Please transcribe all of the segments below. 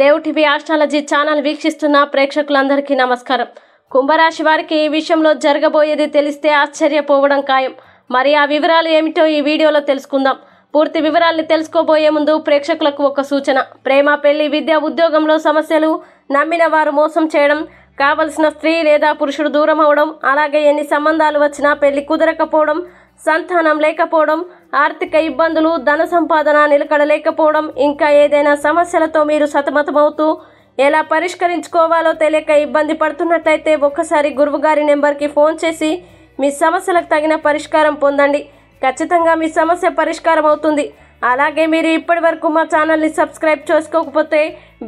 Dev TV astrology channel వీక్షిస్తున్న ప్రేక్షకులందరికీ నమస్కారం. కుంభరాశి వారికి ఈ విషయంలో జరగబోయేది తెలిస్తే ఆశ్చర్యపోవడం ఖాయం. మరి ఆ వివరాలు ఏమిటో ఈ వీడియోలో తెలుసుకుందాం. పూర్తి వివరాల్ని తెలుసుకోబోయే ముందు ప్రేక్షకులకు ఒక సూచన. ప్రేమ పెళ్ళి విద్య ఉద్యోగంలో సమస్యలు నమ్మిన వారు మోసం చేయడం కావలసిన స్త్రీ లేదా పురుషుడు దూరం అవడం అలాగే ఎన్ని సంబంధాలు వచ్చినా పెళ్ళి కుదరకపోవడం సంతానం లేకపోవడం ఆర్థిక ఇబ్బందులు ధన సంపాదన నిలకడలేకపోవడం ఇంకా ఏదైనా సమస్యలతో మీరు సతమతమవుతూ ఎలా పరిష్కరించుకోవాలో తెలియక ఇబ్బంది పడుతున్నట్లయితే ఒక్కసారి గురువుగారి నెంబర్కి ఫోన్ చేసి మీ సమస్యలకు తగిన పరిష్కారం పొందండి. ఖచ్చితంగా మీ సమస్య పరిష్కారం అవుతుంది. అలాగే మీరు ఇప్పటి వరకు మా ఛానల్ని సబ్స్క్రైబ్ చేసుకోకపోతే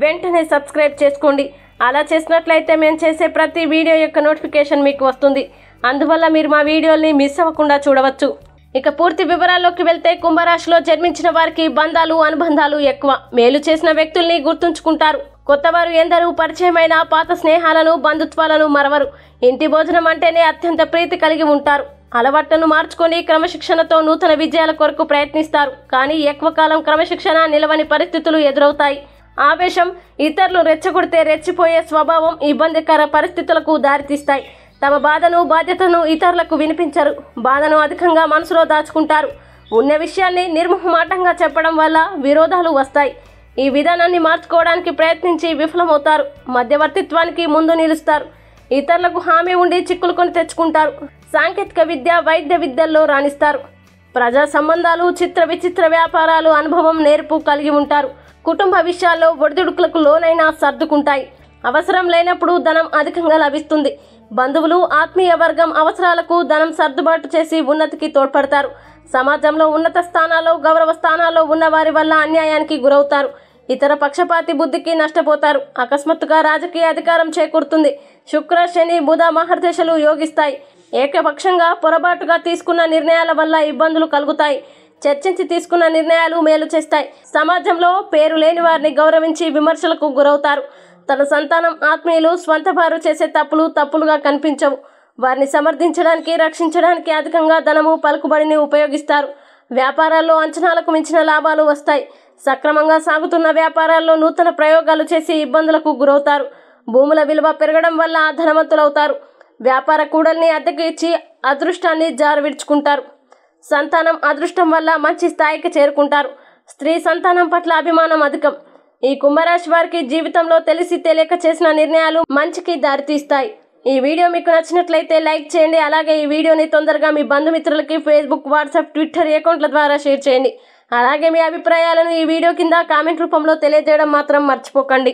వెంటనే సబ్స్క్రైబ్ చేసుకోండి. అలా చేసినట్లయితే మేము చేసే ప్రతి వీడియో యొక్క నోటిఫికేషన్ మీకు వస్తుంది. అందువల్ల మీరు మా వీడియోల్ని మిస్ అవ్వకుండా చూడవచ్చు. ఇక పూర్తి వివరాల్లోకి వెళ్తే కుంభరాశిలో జన్మించిన వారికి బంధాలు అనుబంధాలు ఎక్కువ. మేలు చేసిన వ్యక్తుల్ని గుర్తుంచుకుంటారు. కొత్తవారు ఎందరూ పరిచయమైన పాత స్నేహాలను బంధుత్వాలను మరవరు. ఇంటి భోజనం అంటేనే అత్యంత ప్రీతి కలిగి ఉంటారు. అలవాట్లను మార్చుకొని క్రమశిక్షణతో నూతన విజయాల కొరకు ప్రయత్నిస్తారు. కానీ ఎక్కువ కాలం క్రమశిక్షణ నిలవని పరిస్థితులు ఎదురవుతాయి. ఆవేశం ఇతరులు రెచ్చగొడితే రెచ్చిపోయే స్వభావం ఇబ్బందికర పరిస్థితులకు దారితీస్తాయి. తమ బాధను బాధ్యతను ఇతరులకు వినిపించరు. బాధను అధికంగా మనసులో దాచుకుంటారు. ఉన్న విషయాన్ని నిర్మహమాటంగా చెప్పడం వల్ల విరోధాలు వస్తాయి. ఈ విధానాన్ని మార్చుకోవడానికి ప్రయత్నించి విఫలమవుతారు. మధ్యవర్తిత్వానికి ముందు నిలుస్తారు. ఇతరులకు హామీ ఉండి చిక్కులుకొని తెచ్చుకుంటారు. సాంకేతిక విద్య వైద్య విద్యల్లో రాణిస్తారు. ప్రజా సంబంధాలు చిత్ర విచిత్ర వ్యాపారాలు అనుభవం నేర్పు కలిగి ఉంటారు. కుటుంబ విషయాల్లో ఒడిదుడుకులకు లోనైనా సర్దుకుంటాయి. అవసరం లేనప్పుడు ధనం అధికంగా లభిస్తుంది. బంధువులు ఆత్మీయ వర్గం అవసరాలకు ధనం సర్దుబాటు చేసి ఉన్నతికి తోడ్పడతారు. సమాజంలో ఉన్నత స్థానాల్లో గౌరవ స్థానాల్లో ఉన్న వారి వల్ల అన్యాయానికి గురవుతారు. ఇతర పక్షపాతి బుద్ధికి నష్టపోతారు. అకస్మాత్తుగా రాజకీయ అధికారం చేకూరుతుంది. శుక్ర శని బుధ మహర్దశలు యోగిస్తాయి. ఏకపక్షంగా పొరపాటుగా తీసుకున్న నిర్ణయాల వల్ల ఇబ్బందులు కలుగుతాయి. చర్చించి తీసుకున్న నిర్ణయాలు మేలు చేస్తాయి. సమాజంలో పేరు లేని వారిని గౌరవించి విమర్శలకు గురవుతారు. తన సంతానం ఆత్మీయులు స్వంత వారు చేసే తప్పులు తప్పులుగా కనిపించవు. వారిని సమర్థించడానికి రక్షించడానికి అధికంగా ధనము పలుకుబడిని ఉపయోగిస్తారు. వ్యాపారాల్లో అంచనాలకు మించిన లాభాలు వస్తాయి. సక్రమంగా సాగుతున్న వ్యాపారాల్లో నూతన ప్రయోగాలు చేసి ఇబ్బందులకు గురవుతారు. భూముల విలువ పెరగడం వల్ల ధనవంతులవుతారు. వ్యాపార కూడల్ని అద్దెకు ఇచ్చి అదృష్టాన్ని జారవిడ్చుకుంటారు. సంతానం అదృష్టం వల్ల మంచి స్థాయికి చేరుకుంటారు. స్త్రీ సంతానం పట్ల అభిమానం అధికం. ఈ కుంభరాశి వారికి జీవితంలో తెలిసి తెలియక చేసిన నిర్ణయాలు మంచికి దారితీస్తాయి. ఈ వీడియో మీకు నచ్చినట్లయితే లైక్ చేయండి. అలాగే ఈ వీడియోని తొందరగా మీ బంధుమిత్రులకి ఫేస్బుక్ వాట్సాప్ ట్విట్టర్ అకౌంట్ల ద్వారా షేర్ చేయండి. అలాగే మీ అభిప్రాయాలను ఈ వీడియో కింద కామెంట్ రూపంలో తెలియజేయడం మాత్రం మర్చిపోకండి.